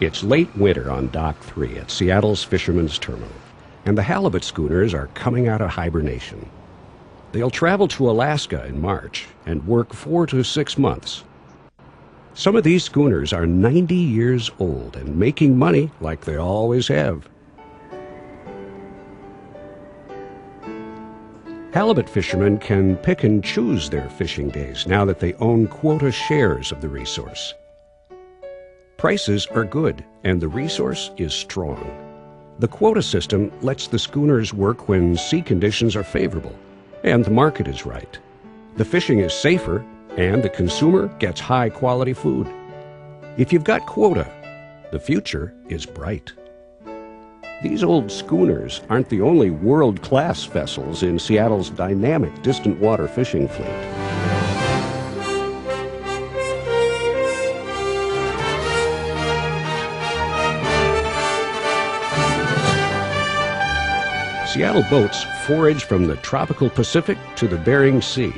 It's late winter on Dock 3 at Seattle's Fisherman's Terminal, and the halibut schooners are coming out of hibernation. They'll travel to Alaska in March and work four to six months. Some of these schooners are 90 years old and making money like they always have. Halibut fishermen can pick and choose their fishing days now that they own quota shares of the resource. Prices are good, and the resource is strong. The quota system lets the schooners work when sea conditions are favorable and the market is right. The fishing is safer, and the consumer gets high quality food. If you've got quota, the future is bright. These old schooners aren't the only world class vessels in Seattle's dynamic distant water fishing fleet. Seattle boats forage from the tropical Pacific to the Bering Sea.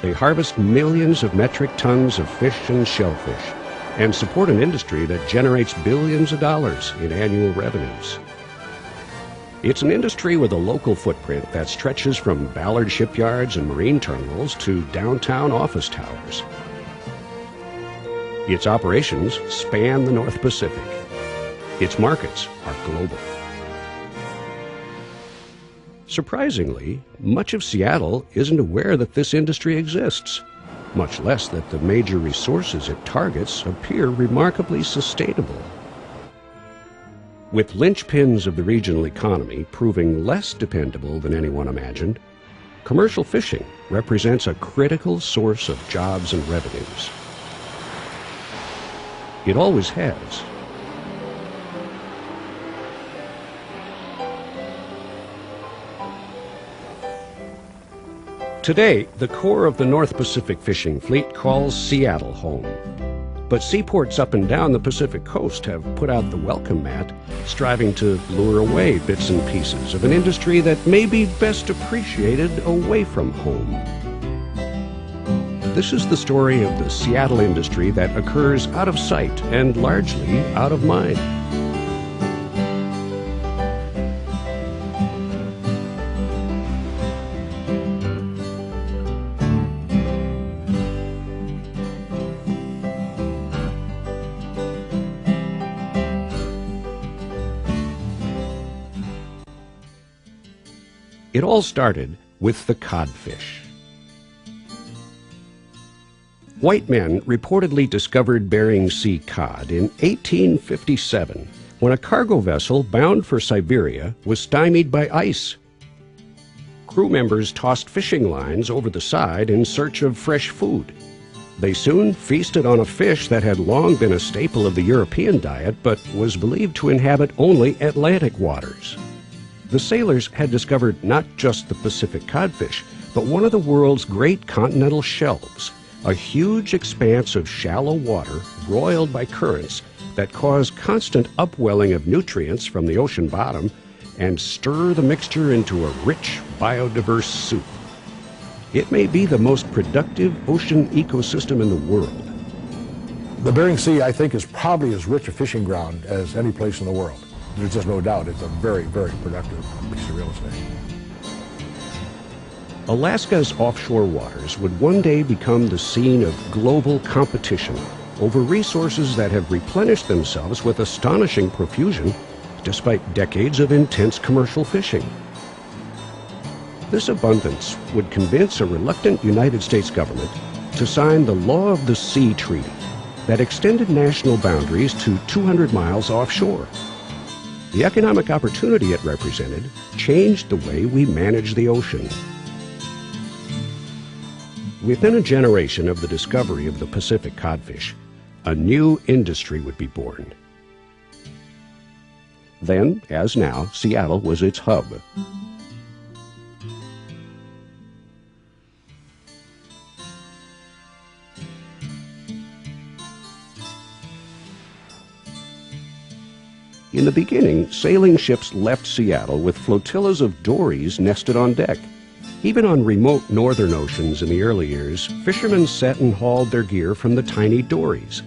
They harvest millions of metric tons of fish and shellfish and support an industry that generates billions of dollars in annual revenues. It's an industry with a local footprint that stretches from Ballard shipyards and marine terminals to downtown office towers. Its operations span the North Pacific. Its markets are global. Surprisingly, much of Seattle isn't aware that this industry exists, much less that the major resources it targets appear remarkably sustainable. With linchpins of the regional economy proving less dependable than anyone imagined, commercial fishing represents a critical source of jobs and revenues. It always has. Today, the core of the North Pacific fishing fleet calls Seattle home. But seaports up and down the Pacific coast have put out the welcome mat, striving to lure away bits and pieces of an industry that may be best appreciated away from home. This is the story of the Seattle industry that occurs out of sight and largely out of mind. It all started with the codfish. White men reportedly discovered Bering Sea cod in 1857 when a cargo vessel bound for Siberia was stymied by ice. Crew members tossed fishing lines over the side in search of fresh food. They soon feasted on a fish that had long been a staple of the European diet but was believed to inhabit only Atlantic waters. The sailors had discovered not just the Pacific codfish, but one of the world's great continental shelves, a huge expanse of shallow water roiled by currents that cause constant upwelling of nutrients from the ocean bottom and stir the mixture into a rich, biodiverse soup. It may be the most productive ocean ecosystem in the world. The Bering Sea, I think, is probably as rich a fishing ground as any place in the world. There's just no doubt it's a very, very productive piece of real estate. Alaska's offshore waters would one day become the scene of global competition over resources that have replenished themselves with astonishing profusion despite decades of intense commercial fishing. This abundance would convince a reluctant United States government to sign the Law of the Sea Treaty that extended national boundaries to 200 miles offshore. The economic opportunity it represented changed the way we manage the ocean. Within a generation of the discovery of the Pacific codfish, a new industry would be born. Then, as now, Seattle was its hub. In the beginning, sailing ships left Seattle with flotillas of dories nested on deck. Even on remote northern oceans in the early years, fishermen set and hauled their gear from the tiny dories.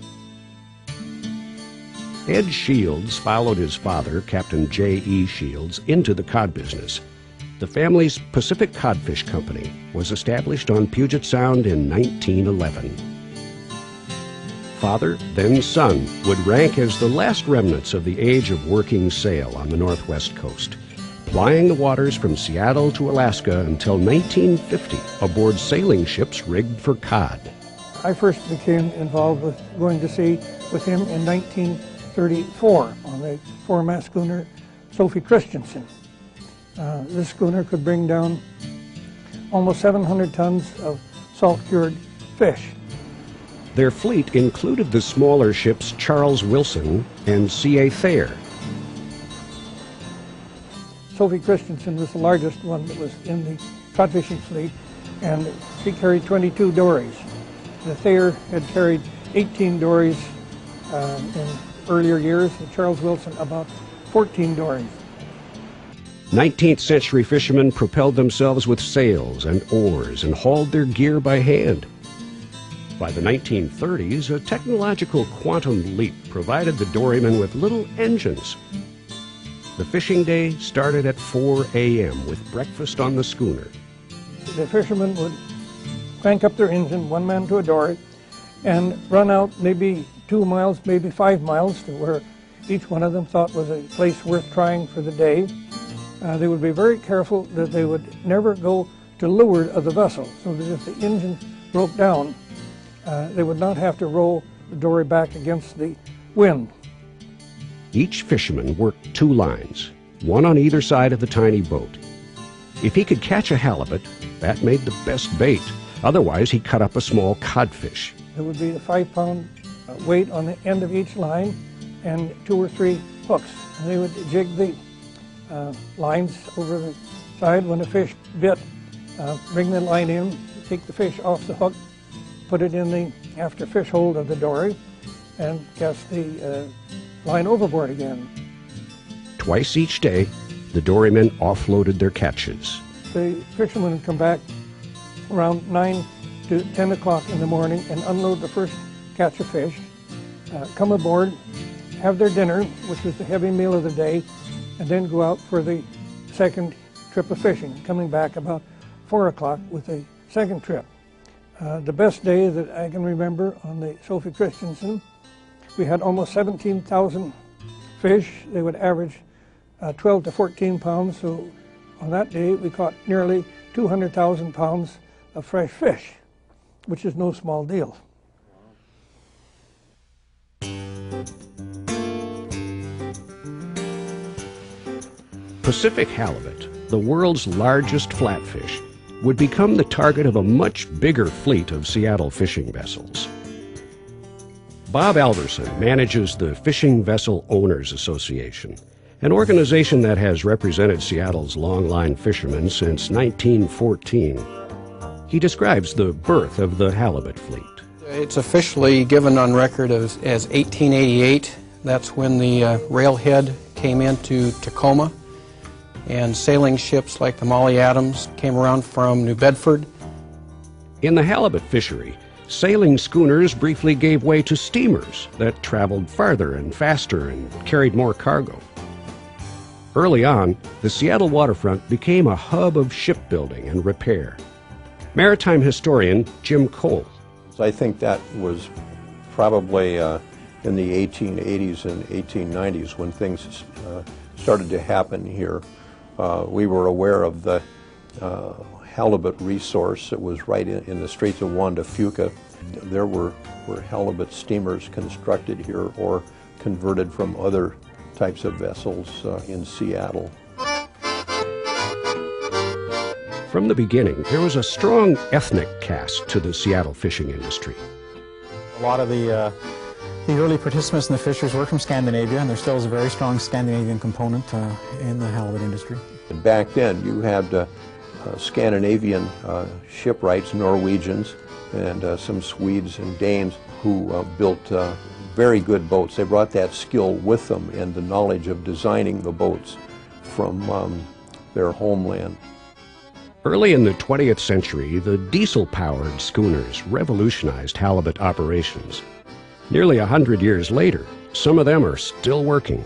Ed Shields followed his father, Captain J.E. Shields, into the cod business. The family's Pacific Codfish Company was established on Puget Sound in 1911. Father, then son, would rank as the last remnants of the age of working sail on the northwest coast, plying the waters from Seattle to Alaska until 1950 aboard sailing ships rigged for cod. I first became involved with going to sea with him in 1934 on the four-mast schooner Sophie Christenson. Uh, this schooner could bring down almost 700 tons of salt-cured fish. Their fleet included the smaller ships Charles Wilson and C.A. Thayer. Sophie Christenson was the largest one that was in the cod fishing fleet, and she carried 22 dories. The Thayer had carried 18 dories uh, in earlier years, and Charles Wilson about 14 dories. 19th century fishermen propelled themselves with sails and oars and hauled their gear by hand. By the 1930s, a technological quantum leap provided the dorymen with little engines. The fishing day started at 4 a.m. with breakfast on the schooner. The fishermen would crank up their engine, one man to a dory, and run out maybe two miles, maybe five miles to where each one of them thought was a place worth trying for the day. Uh, they would be very careful that they would never go to leeward of the vessel, so that if the engine broke down, uh, they would not have to roll the dory back against the wind. Each fisherman worked two lines, one on either side of the tiny boat. If he could catch a halibut, that made the best bait. Otherwise, he cut up a small codfish. It would be a five-pound uh, weight on the end of each line and two or three hooks. And they would jig the uh, lines over the side. When a fish bit, uh, bring the line in, take the fish off the hook, put it in the after fish hold of the dory, and cast the uh, line overboard again. Twice each day, the dorymen offloaded their catches. The fishermen would come back around 9 to 10 o'clock in the morning and unload the first catch of fish, uh, come aboard, have their dinner, which was the heavy meal of the day, and then go out for the second trip of fishing, coming back about 4 o'clock with a second trip. Uh, the best day that I can remember on the Sophie Christenson, we had almost 17,000 fish. They would average uh, 12 to 14 pounds, so on that day we caught nearly 200,000 pounds of fresh fish, which is no small deal. Pacific halibut, the world's largest flatfish, would become the target of a much bigger fleet of Seattle fishing vessels. Bob Alverson manages the Fishing Vessel Owners Association, an organization that has represented Seattle's longline fishermen since 1914. He describes the birth of the halibut fleet. It's officially given on record as, as 1888. That's when the uh, railhead came into Tacoma and sailing ships like the Molly Adams came around from New Bedford. In the halibut fishery, sailing schooners briefly gave way to steamers that traveled farther and faster and carried more cargo. Early on, the Seattle waterfront became a hub of shipbuilding and repair. Maritime historian Jim Cole. I think that was probably uh, in the 1880s and 1890s when things uh, started to happen here. Uh, we were aware of the uh, halibut resource that was right in, in, the Straits of Juan de Fuca. There were, were halibut steamers constructed here or converted from other types of vessels uh, in Seattle. From the beginning, there was a strong ethnic cast to the Seattle fishing industry. A lot of the uh, the early participants in the fisheries were from Scandinavia, and there still is a very strong Scandinavian component uh, in the halibut industry. Back then, you had uh, uh, Scandinavian uh, shipwrights, Norwegians, and uh, some Swedes and Danes who uh, built very good boats. They brought that skill with them and the knowledge of designing the boats from um, their homeland. Early in the 20th century, the diesel-powered schooners revolutionized halibut operations. Nearly a hundred years later, some of them are still working.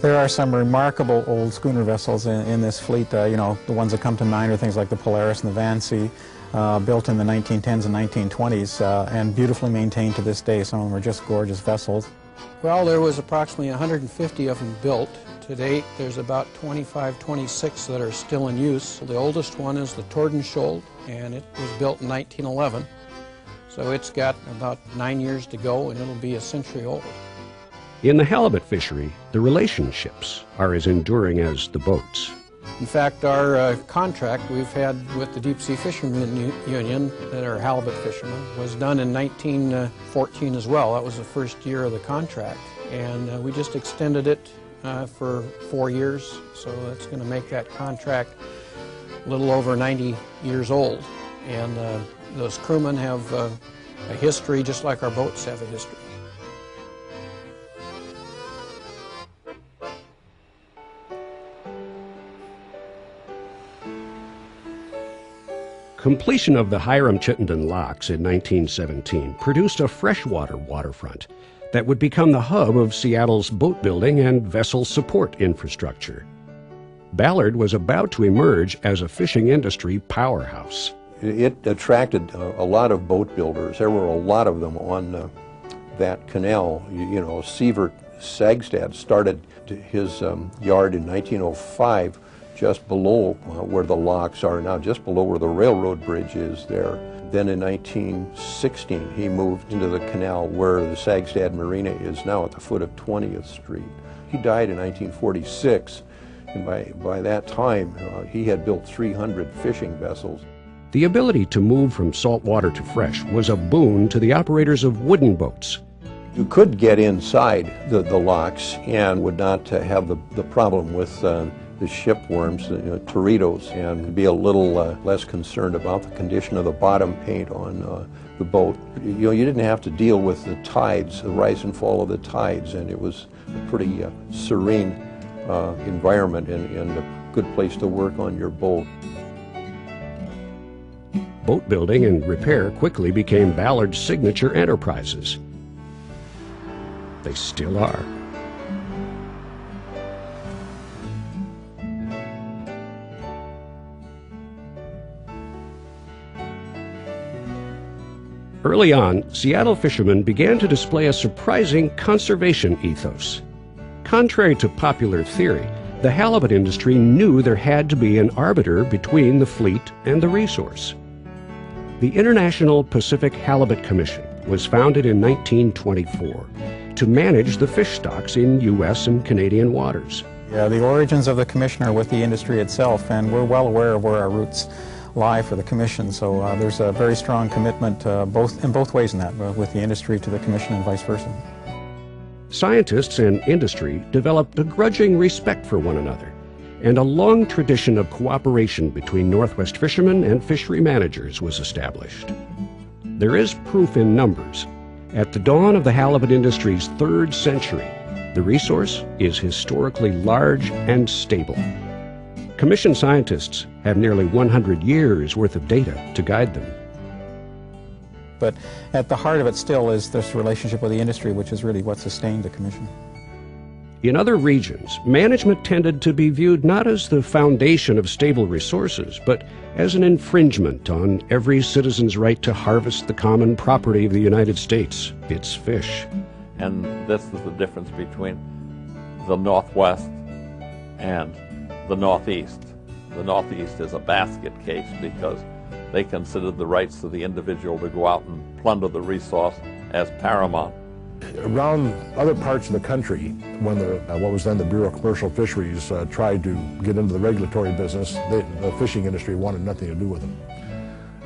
There are some remarkable old schooner vessels in, in this fleet. Uh, you know, the ones that come to mind are things like the Polaris and the Vansee, uh, built in the 1910s and 1920s, uh, and beautifully maintained to this day. Some of them are just gorgeous vessels. Well, there was approximately 150 of them built. To date, there's about 25, 26 that are still in use. The oldest one is the Tordenskjold, and it was built in 1911. So it's got about nine years to go, and it'll be a century old. In the halibut fishery, the relationships are as enduring as the boats. In fact, our uh, contract we've had with the Deep Sea Fishermen Union, that are halibut fishermen, was done in 1914 as well. That was the first year of the contract. And uh, we just extended it uh, for four years, so that's going to make that contract a little over 90 years old. And uh, those crewmen have uh, a history just like our boats have a history. Completion of the Hiram Chittenden locks in 1917 produced a freshwater waterfront that would become the hub of Seattle's boat building and vessel support infrastructure. Ballard was about to emerge as a fishing industry powerhouse. It attracted a, a lot of boat builders. There were a lot of them on uh, that canal. You, you know, Sievert Sagstad started his um, yard in 1905 just below uh, where the locks are now, just below where the railroad bridge is there. Then in 1916, he moved into the canal where the Sagstad Marina is now at the foot of 20th Street. He died in 1946, and by, by that time, uh, he had built 300 fishing vessels. The ability to move from salt water to fresh was a boon to the operators of wooden boats. You could get inside the, the locks and would not uh, have the, the problem with uh, the shipworms, you know, teredos, and be a little uh, less concerned about the condition of the bottom paint on uh, the boat. You know, you didn't have to deal with the tides, the rise and fall of the tides, and it was a pretty uh, serene uh, environment and, and a good place to work on your boat. Boat building and repair quickly became Ballard's signature enterprises. They still are. Early on, Seattle fishermen began to display a surprising conservation ethos. Contrary to popular theory, the halibut industry knew there had to be an arbiter between the fleet and the resource. The International Pacific Halibut Commission was founded in 1924 to manage the fish stocks in U.S. and Canadian waters. Yeah, the origins of the commission are with the industry itself, and we're well aware of where our roots lie for the commission. So uh, there's a very strong commitment uh, both in both ways in that, uh, with the industry to the commission and vice versa. Scientists and industry developed a grudging respect for one another, and a long tradition of cooperation between Northwest fishermen and fishery managers was established. There is proof in numbers. At the dawn of the halibut industry's third century, the resource is historically large and stable. Commission scientists have nearly 100 years worth of data to guide them. But at the heart of it still is this relationship with the industry, which is really what sustained the commission. In other regions, management tended to be viewed not as the foundation of stable resources, but as an infringement on every citizen's right to harvest the common property of the United States, its fish. And this is the difference between the Northwest and the Northeast. The Northeast is a basket case because they considered the rights of the individual to go out and plunder the resource as paramount. Around other parts of the country, when the, uh, what was then the Bureau of Commercial Fisheries uh, tried to get into the regulatory business, they, the fishing industry wanted nothing to do with them.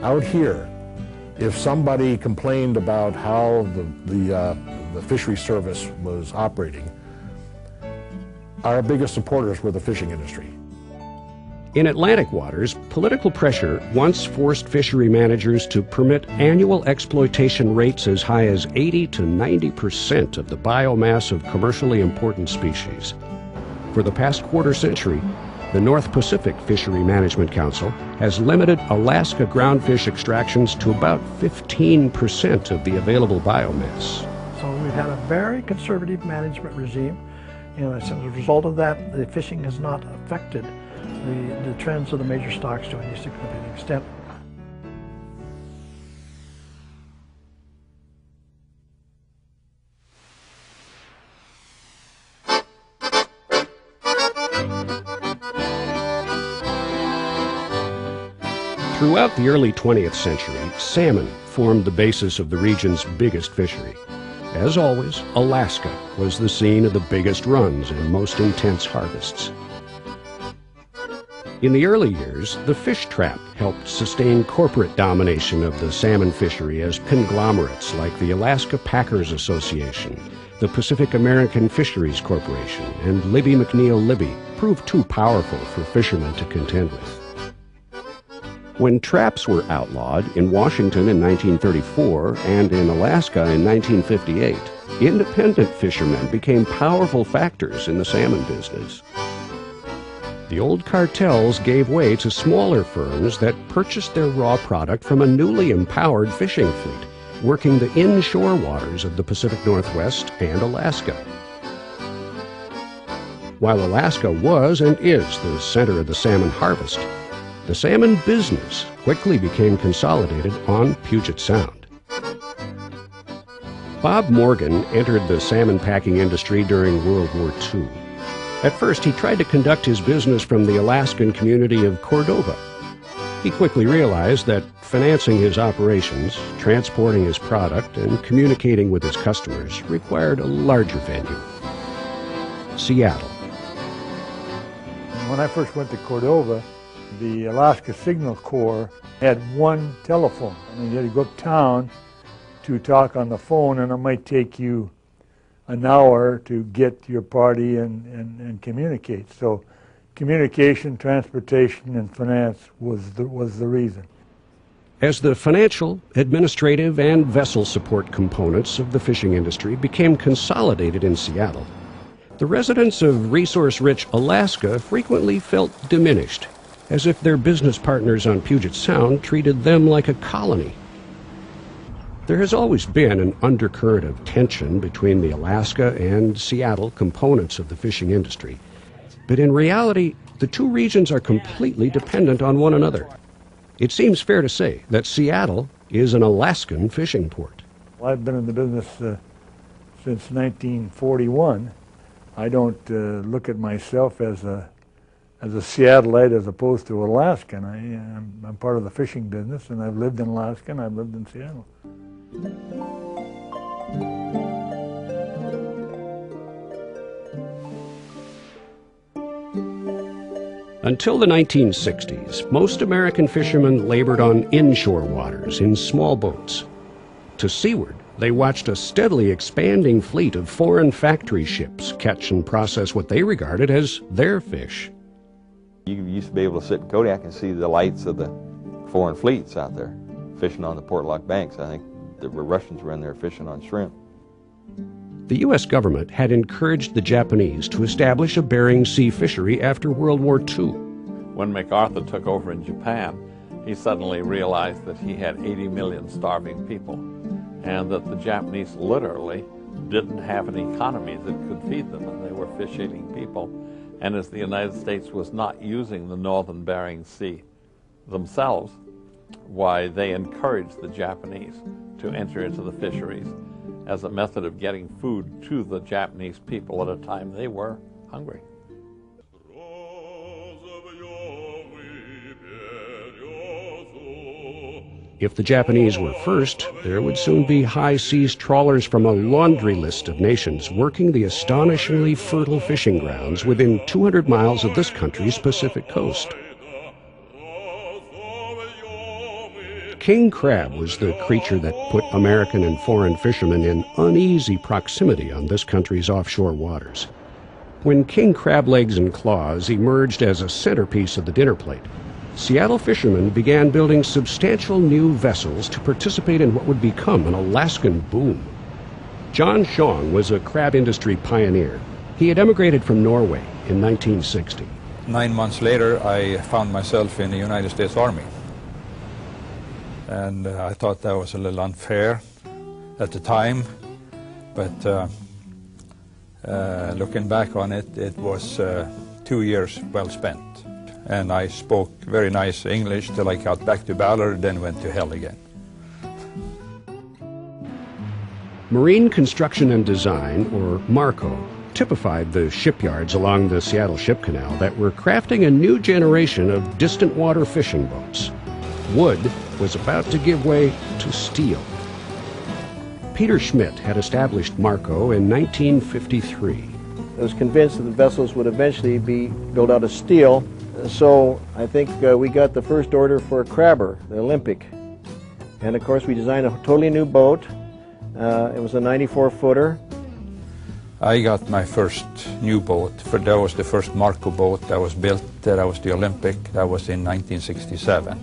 Out here, if somebody complained about how the, the, uh, the fishery service was operating, our biggest supporters were the fishing industry. In Atlantic waters, political pressure once forced fishery managers to permit annual exploitation rates as high as 80 to 90 percent of the biomass of commercially important species. For the past quarter century, the North Pacific Fishery Management Council has limited Alaska groundfish extractions to about 15 percent of the available biomass. So we've had a very conservative management regime, and as a result of that, the fishing has not affected the, the trends of the major stocks to any significant extent. Throughout the early 20th century, salmon formed the basis of the region's biggest fishery. As always, Alaska was the scene of the biggest runs and most intense harvests. In the early years, the fish trap helped sustain corporate domination of the salmon fishery as conglomerates like the Alaska Packers Association, the Pacific American Fisheries Corporation, and Libby McNeill Libby proved too powerful for fishermen to contend with. When traps were outlawed in Washington in 1934 and in Alaska in 1958, independent fishermen became powerful factors in the salmon business. The old cartels gave way to smaller firms that purchased their raw product from a newly empowered fishing fleet, working the inshore waters of the Pacific Northwest and Alaska. While Alaska was and is the center of the salmon harvest, the salmon business quickly became consolidated on Puget Sound. Bob Morgan entered the salmon packing industry during World War II. At first, he tried to conduct his business from the Alaskan community of Cordova. He quickly realized that financing his operations, transporting his product, and communicating with his customers required a larger venue. Seattle. When I first went to Cordova, the Alaska Signal Corps had one telephone. And you had to go uptown to talk on the phone, and it might take you an hour to get your party and, and, and communicate. So communication, transportation, and finance was the, was the reason. As the financial, administrative, and vessel support components of the fishing industry became consolidated in Seattle, the residents of resource rich Alaska frequently felt diminished as if their business partners on Puget Sound treated them like a colony. There has always been an undercurrent of tension between the Alaska and Seattle components of the fishing industry. But in reality, the two regions are completely dependent on one another. It seems fair to say that Seattle is an Alaskan fishing port. Well, I've been in the business uh, since 1941. I don't uh, look at myself as a as a Seattleite as opposed to Alaskan. I, am I'm part of the fishing business, and I've lived in Alaska and I've lived in Seattle. Until the 1960s, most American fishermen labored on inshore waters in small boats. To seaward, they watched a steadily expanding fleet of foreign factory ships catch and process what they regarded as their fish. You used to be able to sit in Kodiak and see the lights of the foreign fleets out there fishing on the Portlock banks. I think the Russians were in there fishing on shrimp. The U.S. government had encouraged the Japanese to establish a Bering Sea fishery after World War II. When MacArthur took over in Japan, he suddenly realized that he had 80 million starving people and that the Japanese literally didn't have an economy that could feed them, and they were fish eating people and as the United States was not using the northern Bering Sea themselves, why they encouraged the Japanese to enter into the fisheries as a method of getting food to the Japanese people at a time they were hungry. If the Japanese were first, there would soon be high seas trawlers from a laundry list of nations working the astonishingly fertile fishing grounds within 200 miles of this country's Pacific coast. King crab was the creature that put American and foreign fishermen in uneasy proximity on this country's offshore waters. When king crab legs and claws emerged as a centerpiece of the dinner plate, Seattle fishermen began building substantial new vessels to participate in what would become an Alaskan boom. John Shong was a crab industry pioneer. He had emigrated from Norway in 1960. Nine months later, I found myself in the United States Army. And uh, I thought that was a little unfair at the time. But uh, uh, looking back on it, it was uh, two years well spent. And I spoke very nice English till I got back to Ballard, then went to hell again. Marine Construction and Design, or MARCO, typified the shipyards along the Seattle Ship Canal that were crafting a new generation of distant water fishing boats. Wood was about to give way to steel. Peter Schmitt had established Marco in 1953. I was convinced that the vessels would eventually be built out of steel, so I think uh, we got the first order for a crabber, the Olympic. And of course, we designed a totally new boat. Uh, it was a 94 footer. I got my first new boat. For that was the first Marco boat that was built. That was the Olympic. That was in 1967.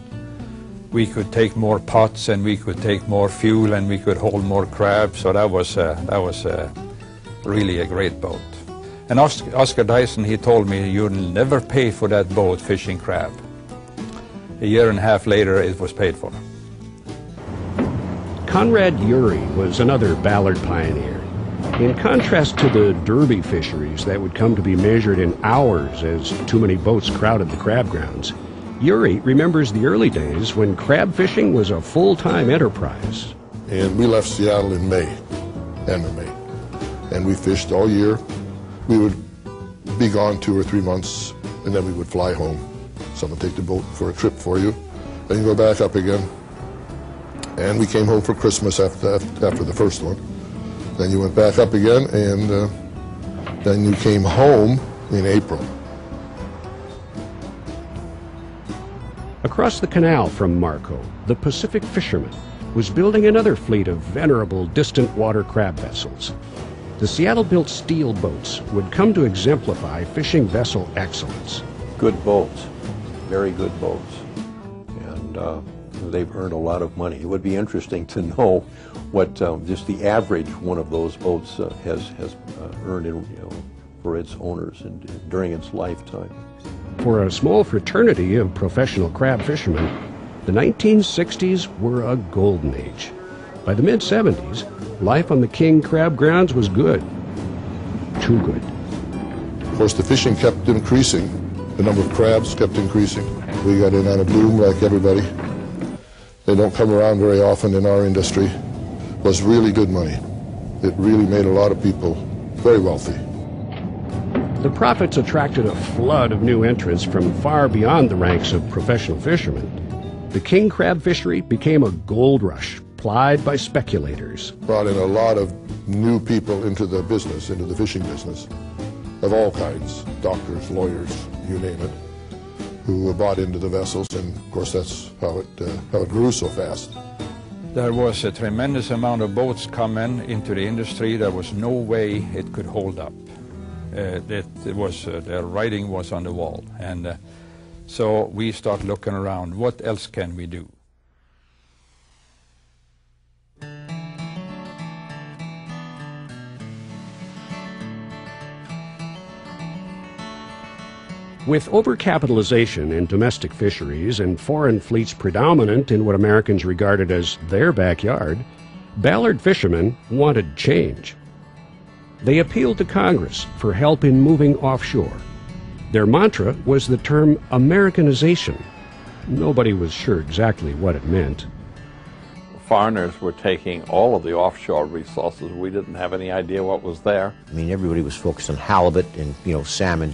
We could take more pots and we could take more fuel and we could hold more crabs. So that was uh, that was uh, really a great boat. And Oscar, Oscar Dyson, he told me, you'll never pay for that boat fishing crab. A year and a half later, it was paid for. Conrad Urey was another Ballard pioneer. In contrast to the derby fisheries that would come to be measured in hours as too many boats crowded the crab grounds, Urey remembers the early days when crab fishing was a full-time enterprise. And we left Seattle in May, end of May. And we fished all year. We would be gone two or three months, and then we would fly home. Someone take the boat for a trip for you, then go back up again. And we came home for Christmas after, after the first one. Then you went back up again, and uh, then you came home in April. Across the canal from Marco, the Pacific fisherman was building another fleet of venerable distant water crab vessels. The Seattle-built steel boats would come to exemplify fishing vessel excellence. Good boats, very good boats, and uh, they've earned a lot of money. It would be interesting to know what um, just the average one of those boats uh, has has uh, earned in, you know, for its owners and during its lifetime. For a small fraternity of professional crab fishermen, the 1960s were a golden age. By the mid 70s, life on the King Crab grounds was good. Too good. Of course, the fishing kept increasing. The number of crabs kept increasing. We got in on a bloom like everybody. They don't come around very often in our industry. It was really good money. It really made a lot of people very wealthy. The profits attracted a flood of new entrants from far beyond the ranks of professional fishermen. The king crab fishery became a gold rush, plied by speculators. Brought in a lot of new people into the business, into the fishing business, of all kinds, doctors, lawyers, you name it, who bought into the vessels, and of course that's how it, uh, how it grew so fast. There was a tremendous amount of boats coming into the industry. There was no way it could hold up. Uh, it, it, was uh, the writing was on the wall, and uh, so we start looking around. What else can we do? With overcapitalization in domestic fisheries and foreign fleets predominant in what Americans regarded as their backyard, Ballard fishermen wanted change. They appealed to Congress for help in moving offshore. Their mantra was the term Americanization. Nobody was sure exactly what it meant. Foreigners were taking all of the offshore resources. We didn't have any idea what was there. I mean, everybody was focused on halibut and, you know, salmon,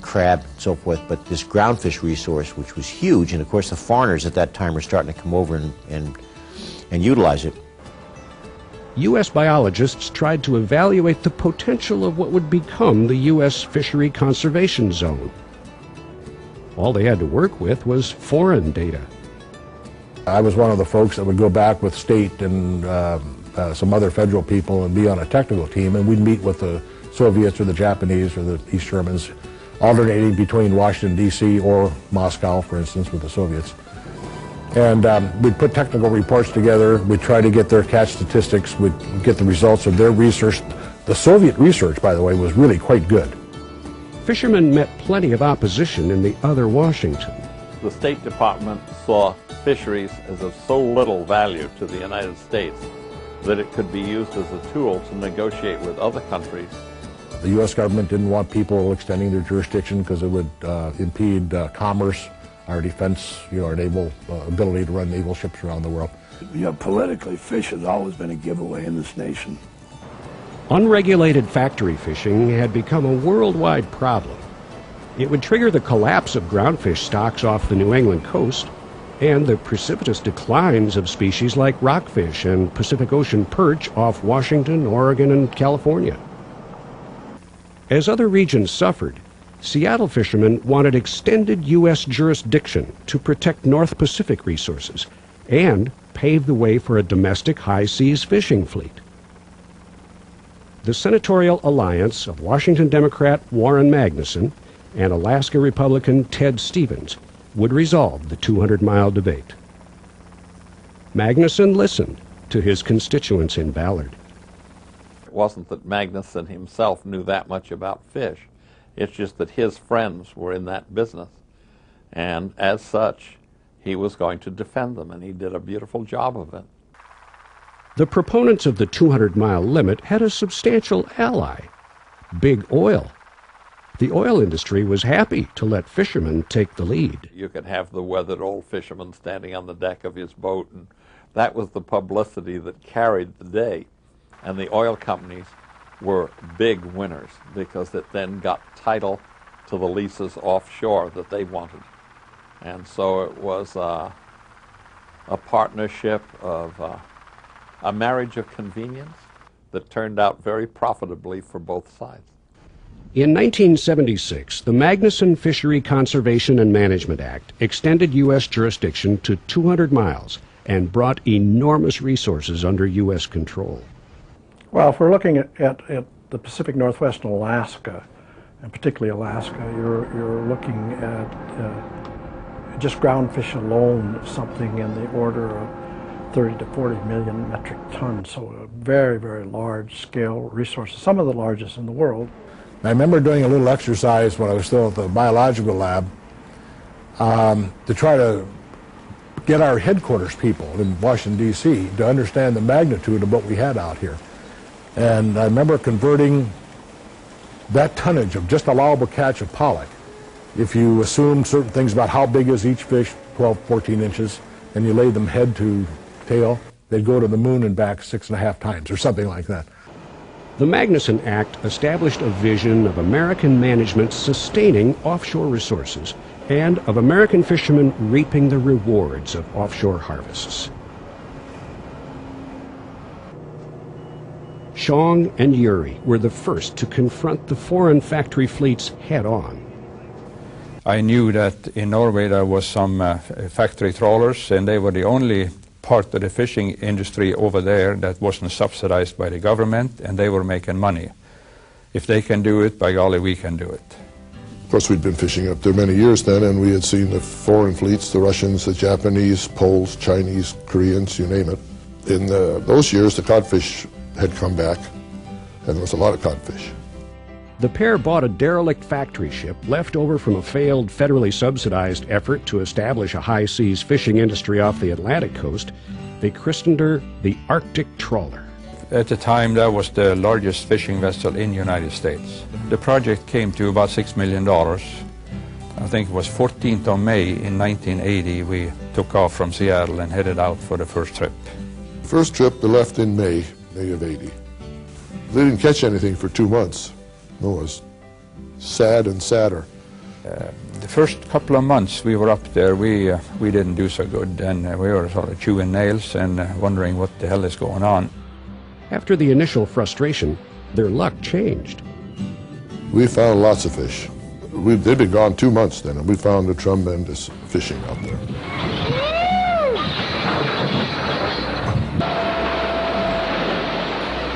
crab, and so forth, but this groundfish resource, which was huge, and of course the foreigners at that time were starting to come over and, and, and utilize it. U.S. biologists tried to evaluate the potential of what would become the U.S. Fishery Conservation Zone. All they had to work with was foreign data. I was one of the folks that would go back with state and uh, uh, some other federal people and be on a technical team, and we'd meet with the Soviets or the Japanese or the East Germans, alternating between Washington, D.C. or Moscow, for instance, with the Soviets. And um, we'd put technical reports together. We'd try to get their catch statistics. We'd get the results of their research. The Soviet research, by the way, was really quite good. Fishermen met plenty of opposition in the other Washington. The State Department saw fisheries as of so little value to the United States that it could be used as a tool to negotiate with other countries. The U.S. government didn't want people extending their jurisdiction because it would uh, impede uh, commerce, our defense, you know, our naval uh, ability to run naval ships around the world. You know, politically, fish has always been a giveaway in this nation. Unregulated factory fishing had become a worldwide problem. It would trigger the collapse of groundfish stocks off the New England coast and the precipitous declines of species like rockfish and Pacific Ocean perch off Washington, Oregon, and California. As other regions suffered, Seattle fishermen wanted extended U.S. jurisdiction to protect North Pacific resources and pave the way for a domestic high seas fishing fleet. The Senatorial Alliance of Washington Democrat Warren Magnuson and Alaska Republican Ted Stevens would resolve the 200 mile debate. Magnuson listened to his constituents in Ballard. It wasn't that Magnuson himself knew that much about fish. It's just that his friends were in that business. And as such, he was going to defend them, and he did a beautiful job of it. The proponents of the 200 mile limit had a substantial ally big oil. The oil industry was happy to let fishermen take the lead. You could have the weathered old fisherman standing on the deck of his boat, and that was the publicity that carried the day. And the oil companies were big winners because it then got title to the leases offshore that they wanted. And so it was uh, a partnership of uh, a marriage of convenience that turned out very profitably for both sides. In 1976, the Magnuson Fishery Conservation and Management Act extended U.S. jurisdiction to 200 miles and brought enormous resources under U.S. control. Well, if we're looking at, at, at the Pacific Northwest and Alaska, and particularly Alaska, you're, you're looking at uh, just groundfish alone, something in the order of 30 to 40 million metric tons. So a very, very large scale resources, some of the largest in the world. I remember doing a little exercise when I was still at the biological lab um, to try to get our headquarters people in Washington, D.C. to understand the magnitude of what we had out here. And I remember converting that tonnage of just allowable catch of pollock, if you assume certain things about how big is each fish, 12, 14 inches, and you lay them head to tail, they'd go to the moon and back six and a half times or something like that. The Magnuson Act established a vision of American management sustaining offshore resources and of American fishermen reaping the rewards of offshore harvests. Shong and Urey were the first to confront the foreign factory fleets head on. I knew that in Norway there was some uh, factory trawlers, and they were the only part of the fishing industry over there that wasn't subsidized by the government and they were making money. If they can do it, by golly, we can do it. Of course, we'd been fishing up there many years then, and we had seen the foreign fleets, the Russians, the Japanese, Poles, Chinese, Koreans, you name it. In the, those years, the codfish had come back, and there was a lot of codfish. The pair bought a derelict factory ship left over from a failed federally subsidized effort to establish a high seas fishing industry off the Atlantic coast. They christened her the Arctic Trawler. At the time, that was the largest fishing vessel in the United States. The project came to about $6 million. I think it was 14th of May in 1980 we took off from Seattle and headed out for the first trip. First trip, they left in May, May of 80. They didn't catch anything for two months. It was sad and sadder. Uh, the first couple of months we were up there, we, uh, we didn't do so good, and uh, we were sort of chewing nails and uh, wondering what the hell is going on. After the initial frustration, their luck changed. We found lots of fish. We, they'd been gone two months then, and we found a tremendous fishing out there.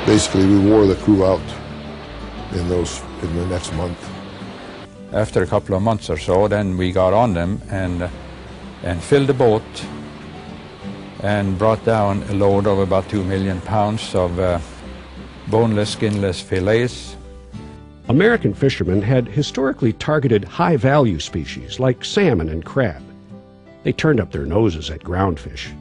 Basically, we wore the crew out in those in the next month. After a couple of months or so, then we got on them and and filled the boat and brought down a load of about two million pounds of uh, boneless, skinless fillets. American fishermen had historically targeted high value species like salmon and crab. They turned up their noses at groundfish.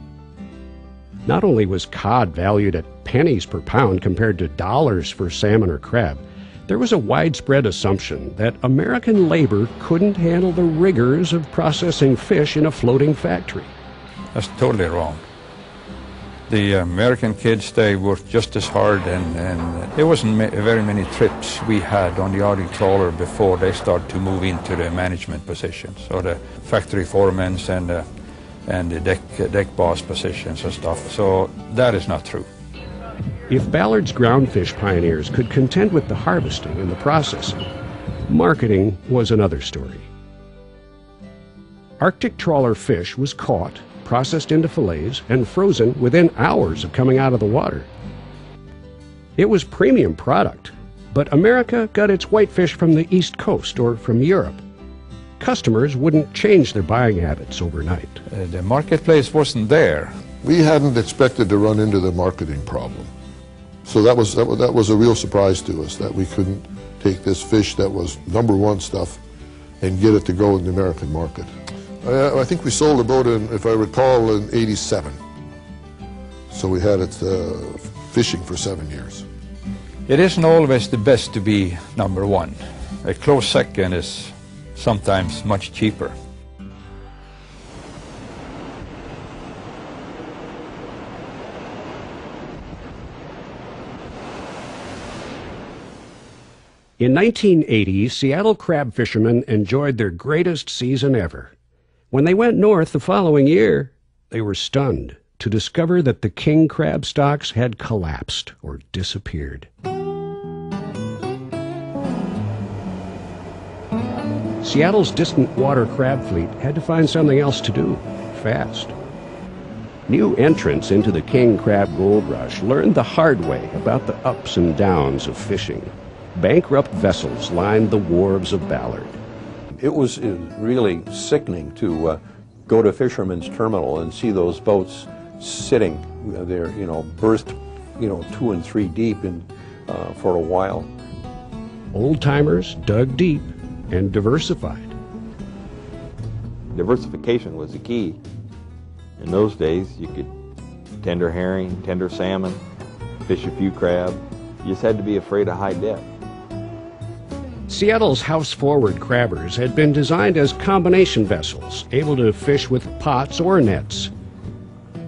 Not only was cod valued at pennies per pound compared to dollars for salmon or crab, there was a widespread assumption that American labor couldn't handle the rigors of processing fish in a floating factory. That's totally wrong. The American kids, they worked just as hard, and, and there wasn't ma- very many trips we had on the Arctic trawler before they started to move into the management positions, or the factory foremen and, uh, and the deck, deck boss positions and stuff. So that is not true. If Ballard's groundfish pioneers could contend with the harvesting and the processing, marketing was another story. Arctic trawler fish was caught, processed into fillets, and frozen within hours of coming out of the water. It was premium product, but America got its whitefish from the East Coast or from Europe. Customers wouldn't change their buying habits overnight. Uh, the marketplace wasn't there. We hadn't expected to run into the marketing problem. So that was, that was, that was a real surprise to us that we couldn't take this fish that was number one stuff and get it to go in the American market. Uh, I think we sold the boat, in, if I recall, in 87. So we had it uh, fishing for seven years. It isn't always the best to be number one. A close second is sometimes much cheaper. In 1980, Seattle crab fishermen enjoyed their greatest season ever. When they went north the following year, they were stunned to discover that the king crab stocks had collapsed or disappeared. Seattle's distant water crab fleet had to find something else to do, fast. New entrants into the king crab gold rush learned the hard way about the ups and downs of fishing. Bankrupt vessels lined the wharves of Ballard. It was, really sickening to uh, go to Fisherman's Terminal and see those boats sitting there, you know, berthed, you know, two and three deep in, uh, for a while. Old timers dug deep and diversified. Diversification was the key. In those days, you could tender herring, tender salmon, fish a few crab. You just had to be afraid of high depth. Seattle's house forward crabbers had been designed as combination vessels, able to fish with pots or nets.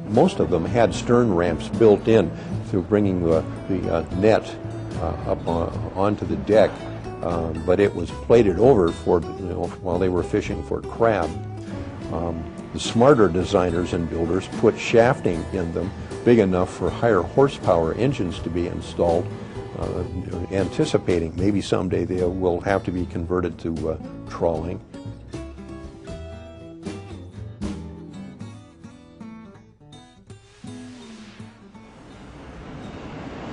Most of them had stern ramps built in through bringing the, the uh, net uh, up on, onto the deck, um, but it was plated over for you know, while they were fishing for crab. Um, the smarter designers and builders put shafting in them big enough for higher horsepower engines to be installed uh, anticipating maybe someday they will have to be converted to uh, trawling.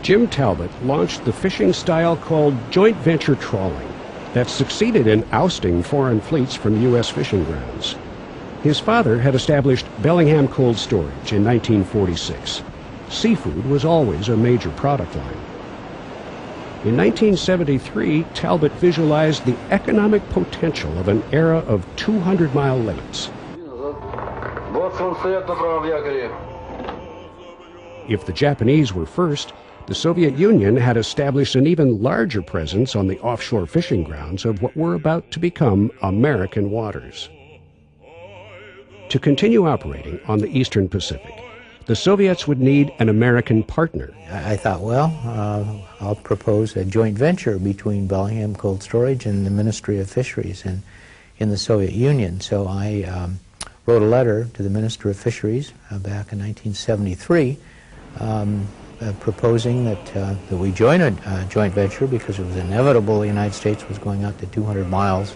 Jim Talbot launched the fishing style called joint venture trawling that succeeded in ousting foreign fleets from U.S. fishing grounds. His father had established Bellingham Cold Storage in 1946. Seafood was always a major product line. In 1973, Talbot visualized the economic potential of an era of 200 mile limits. If the Japanese were first, the Soviet Union had established an even larger presence on the offshore fishing grounds of what were about to become American waters. To continue operating on the Eastern Pacific, the Soviets would need an American partner. I thought, well, uh, I'll propose a joint venture between Bellingham Cold Storage and the Ministry of Fisheries in, in the Soviet Union. So I um, wrote a letter to the Minister of Fisheries uh, back in 1973 um, uh, proposing that, uh, that we join a joint venture because it was inevitable the United States was going out to 200 miles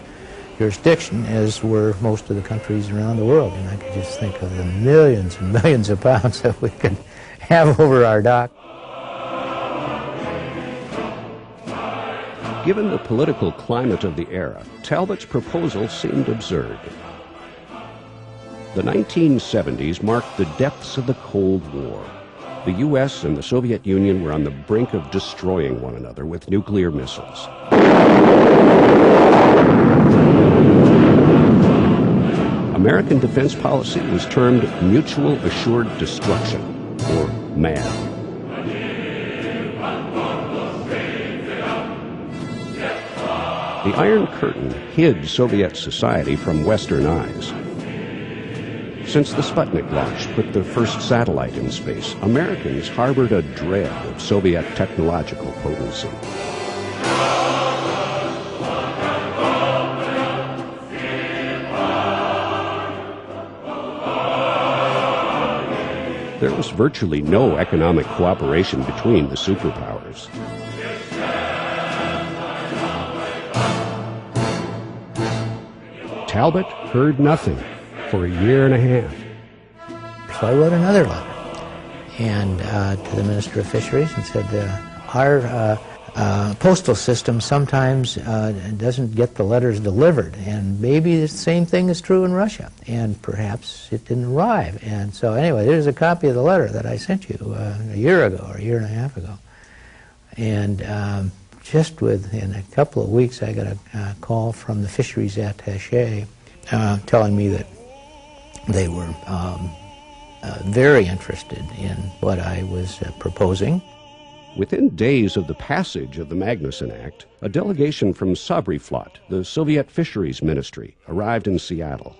jurisdiction, as were most of the countries around the world. And I could just think of the millions and millions of pounds that we could have over our dock. Given the political climate of the era, Talbot's proposal seemed absurd. The 1970s marked the depths of the Cold War. The U.S. and the Soviet Union were on the brink of destroying one another with nuclear missiles. American defense policy was termed mutual assured destruction. or mad. The Iron Curtain hid Soviet society from Western eyes. Since the Sputnik launch put the first satellite in space, Americans harbored a dread of Soviet technological potency. There was virtually no economic cooperation between the superpowers. Talbot heard nothing for a year and a half. So I wrote another letter and uh, to the Minister of Fisheries and said, uh, our uh, uh postal system sometimes uh, doesn't get the letters delivered, and maybe the same thing is true in Russia, and perhaps it didn't arrive. And so anyway, there's a copy of the letter that I sent you uh, a year ago or a year and a half ago. And um, just within a couple of weeks, I got a, a call from the fisheries attaché uh, telling me that they were um, uh, very interested in what I was uh, proposing. Within days of the passage of the Magnuson Act, a delegation from Sovrybflot, the Soviet Fisheries Ministry, arrived in Seattle.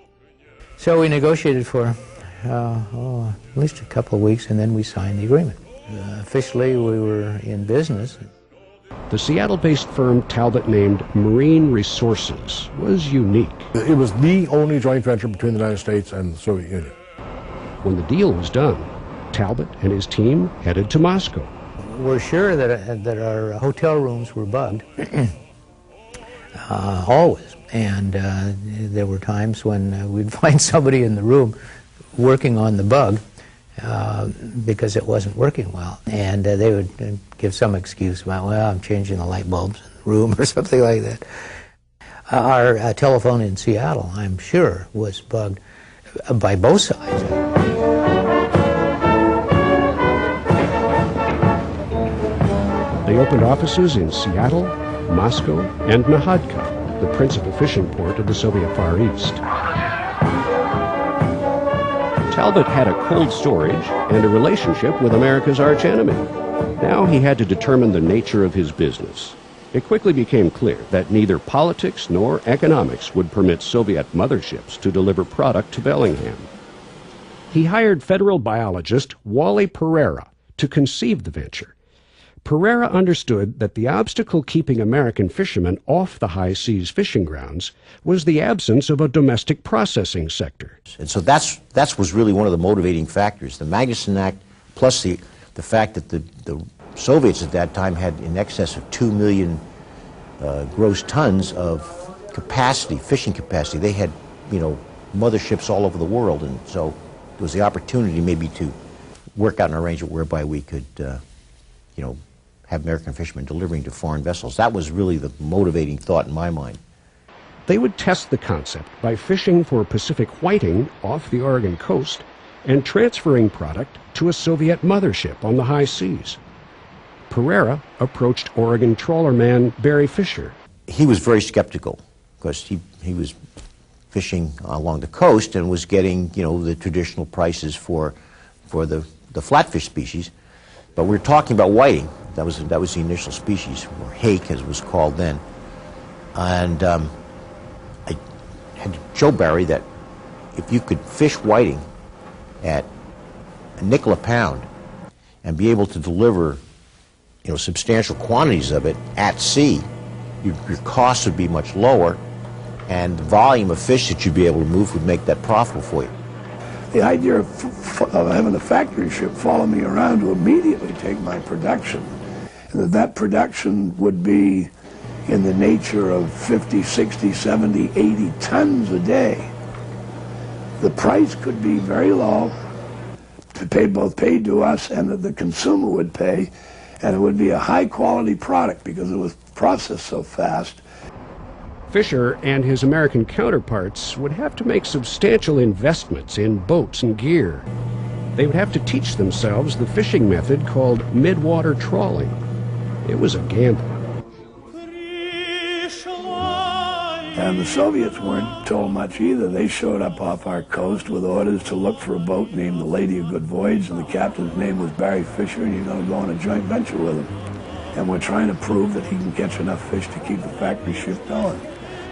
So we negotiated for uh, oh, at least a couple of weeks, and then we signed the agreement. Uh, officially, we were in business. The Seattle based firm Talbot named Marine Resources was unique. It was the only joint venture between the United States and the Soviet Union. When the deal was done, Talbot and his team headed to Moscow. We're sure that, uh, that our hotel rooms were bugged, uh, always. And uh, there were times when uh, we'd find somebody in the room working on the bug uh, because it wasn't working well. And uh, they would uh, give some excuse about, well, I'm changing the light bulbs in the room or something like that. Uh, our uh, telephone in Seattle, I'm sure, was bugged by both sides. They opened offices in Seattle, Moscow, and Nakhodka, the principal fishing port of the Soviet Far East. Talbot had a cold storage and a relationship with America's archenemy. Now he had to determine the nature of his business. It quickly became clear that neither politics nor economics would permit Soviet motherships to deliver product to Bellingham. He hired federal biologist Wally Pereyra to conceive the venture Pereyra understood that the obstacle keeping American fishermen off the high seas fishing grounds was the absence of a domestic processing sector. And so that's, that was really one of the motivating factors. The Magnuson Act, plus the, the fact that the, the Soviets at that time had in excess of 2 million uh, gross tons of capacity, fishing capacity. They had, you know, motherships all over the world, and so there was the opportunity maybe to work out an arrangement whereby we could, uh, you know, have American fishermen delivering to foreign vessels. That was really the motivating thought in my mind. They would test the concept by fishing for Pacific whiting off the Oregon coast and transferring product to a Soviet mothership on the high seas. Pereyra approached Oregon trawlerman Barry Fisher. He was very skeptical because he, he was fishing along the coast and was getting, you know, the traditional prices for, for the, the flatfish species. But we're talking about whiting, that was, that was the initial species, or hake as it was called then. And um, I had to show Barry that if you could fish whiting at a nickel a pound and be able to deliver you know, substantial quantities of it at sea, your, your costs would be much lower, and the volume of fish that you'd be able to move would make that profitable for you. The idea of, of having a factory ship follow me around to immediately take my production that production would be in the nature of 50, 60, 70, 80 tons a day. The price could be very low, to pay both paid to us and that the consumer would pay, and it would be a high quality product because it was processed so fast. Fisher and his American counterparts would have to make substantial investments in boats and gear. They would have to teach themselves the fishing method called midwater trawling. It was a gamble. And the Soviets weren't told much either. They showed up off our coast with orders to look for a boat named the Lady of Good Voyage, and the captain's name was Barry Fisher, and you're going to go on a joint venture with him. And we're trying to prove that he can catch enough fish to keep the factory ship going.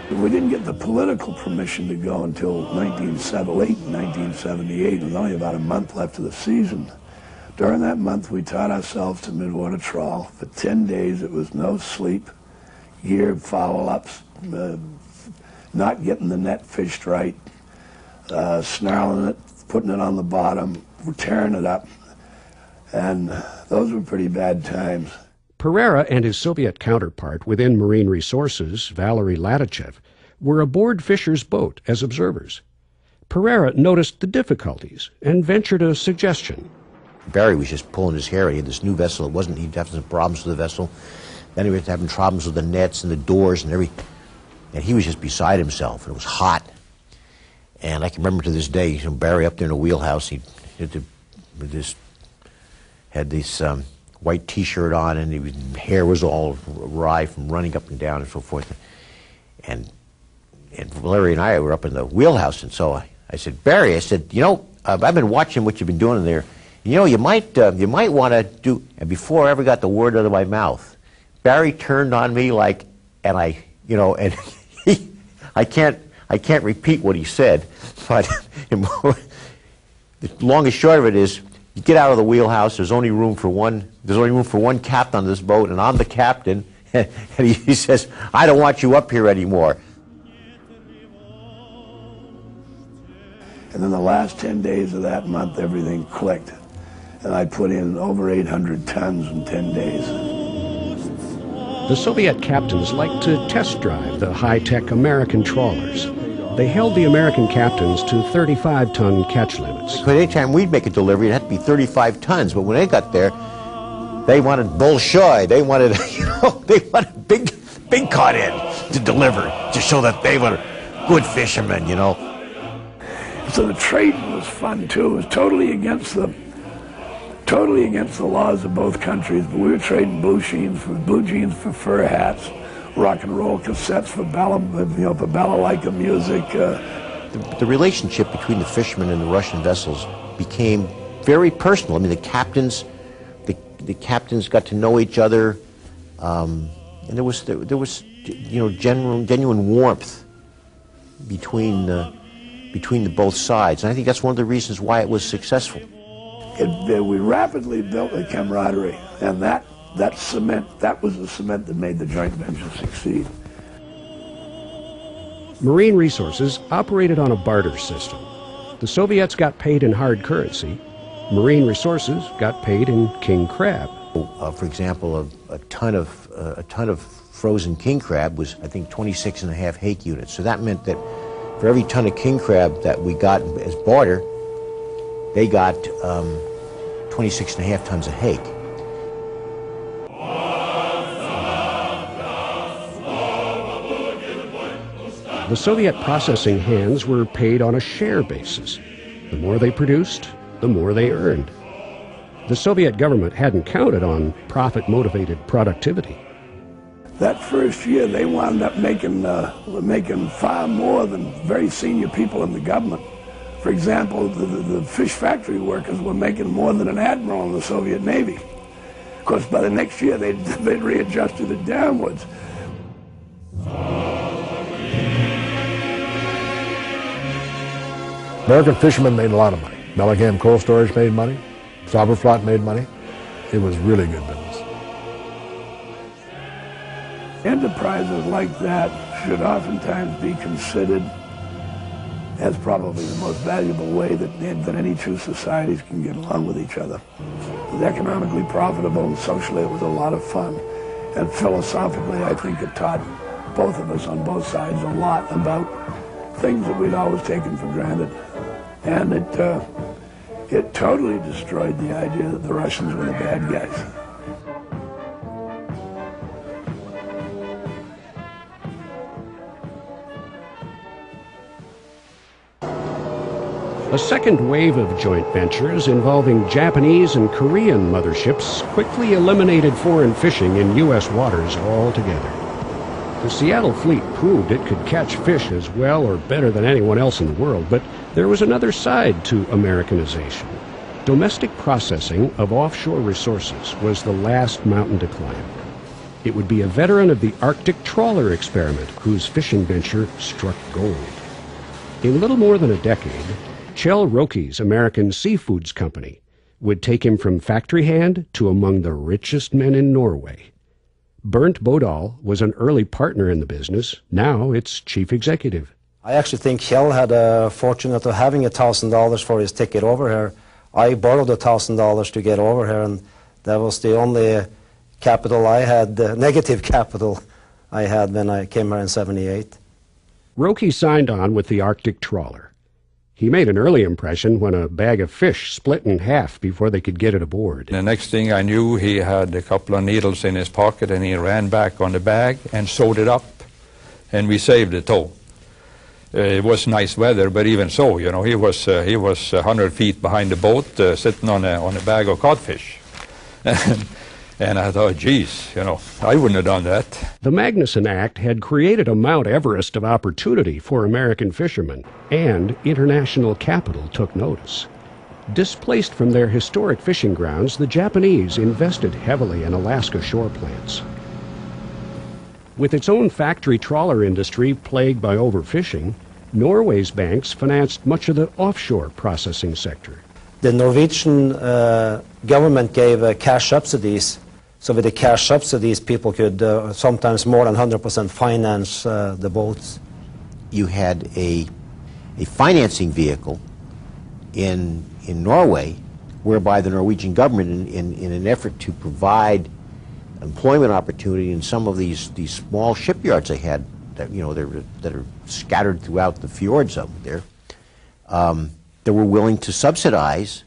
But we didn't get the political permission to go until 1978 and 1978. It was only about a month left of the season. During that month, we taught ourselves to midwater trawl. For 10 days, it was no sleep, gear foul-ups, uh, not getting the net fished right, uh, snarling it, putting it on the bottom, tearing it up. And those were pretty bad times. Pereyra and his Soviet counterpart within Marine Resources, Valery Latichev, were aboard Fisher's boat as observers. Pereyra noticed the difficulties and ventured a suggestion. Barry was just pulling his hair. He had this new vessel. It wasn't, he'd having some problems with the vessel. Then he was having problems with the nets and the doors and every, and he was just beside himself, and it was hot. And I can remember to this day, you know, Barry up there in the wheelhouse, he had this, had this um, white T-shirt on, and his hair was all awry from running up and down and so forth. And and Larry and I were up in the wheelhouse, and so I, I said, Barry, I said, you know, I've been watching what you've been doing in there. You know, you might uh, you might want to do. And before I ever got the word out of my mouth, Barry turned on me like, and I, you know, and he, I can't I can't repeat what he said, but the long and short of it is, you get out of the wheelhouse. There's only room for one. There's only room for one captain on this boat, and I'm the captain. and he, he says, I don't want you up here anymore. And then the last 10 days of that month, everything clicked. And I put in over 800 tons in 10 days. The Soviet captains liked to test drive the high-tech American trawlers. They held the American captains to 35-ton catch limits. But anytime we'd make a delivery, it had to be 35 tons. But when they got there, they wanted bolshoi. They wanted, you know, they wanted big, big caught in to deliver to show that they were good fishermen, you know. So the trading was fun too. It was totally against the totally against the laws of both countries. But we were trading blue jeans for blue jeans for fur hats, rock and roll cassettes for bala, you know, for balalaika music. Uh, the, the relationship between the fishermen and the Russian vessels became very personal. I mean, the captains, the, the captains got to know each other, um, and there was there, there was you know genuine genuine warmth between. Uh, between the both sides. And I think that's one of the reasons why it was successful. It, we rapidly built a camaraderie, and that, that cement, that was the cement that made the joint venture succeed. Marine Resources operated on a barter system. The Soviets got paid in hard currency. Marine Resources got paid in king crab. Uh, for example, a, a ton of uh, a ton of frozen king crab was, I think, 26 and a half hake units. So that meant that for every ton of king crab that we got as barter, they got um, 26 and a half tons of hake. The Soviet processing hands were paid on a share basis. The more they produced, the more they earned. The Soviet government hadn't counted on profit-motivated productivity. That first year, they wound up making uh, making far more than very senior people in the government. For example, the, the, fish factory workers were making more than an admiral in the Soviet Navy. Of course, by the next year, they'd, they'd readjusted it downwards. American fishermen made a lot of money. Bellingham Cold Storage made money. Sovrybflot made money. It was really good business. Enterprises like that should oftentimes be considered as probably the most valuable way that, that any two societies can get along with each other. It was economically profitable and socially it was a lot of fun. And philosophically, I think it taught both of us on both sides a lot about things that we'd always taken for granted. And it, uh, it totally destroyed the idea that the Russians were the bad guys. A second wave of joint ventures involving Japanese and Korean motherships quickly eliminated foreign fishing in U.S. waters altogether. The Seattle fleet proved it could catch fish as well or better than anyone else in the world, but there was another side to Americanization. Domestic processing of offshore resources was the last mountain to climb. It would be a veteran of the Arctic trawler experiment whose fishing venture struck gold. In little more than a decade, Kjell Røkke's American Seafoods Company would take him from factory hand to among the richest men in Norway. Bernt Bodal was an early partner in the business, now its chief executive. I actually think Kjell had a fortune of having a thousand dollars for his ticket over here. I borrowed a thousand dollars to get over here, and that was the only capital I had, uh, negative capital I had when I came here in 78. Røkke signed on with the Arctic trawler. He made an early impression when a bag of fish split in half before they could get it aboard. The next thing I knew, he had a couple of needles in his pocket and he ran back on the bag and sewed it up, and we saved it all. Uh, it was nice weather, but even so, you know, he was uh, he was 100 feet behind the boat, uh, sitting on a on a bag of codfish. And I thought, geez, you know, I wouldn't have done that. The Magnuson Act had created a Mount Everest of opportunity for American fishermen, and international capital took notice. Displaced from their historic fishing grounds, the Japanese invested heavily in Alaska shore plants. With its own factory trawler industry plagued by overfishing, Norway's banks financed much of the offshore processing sector. The Norwegian uh, government gave uh, cash subsidies so with the cash subsidies, people could uh, sometimes more than 100% finance uh, the boats. You had a, a financing vehicle in, in Norway whereby the Norwegian government, in, in, in, an effort to provide employment opportunity in some of these, these small shipyards they had, that, you know, that are scattered throughout the fjords up there, um, they were willing to subsidize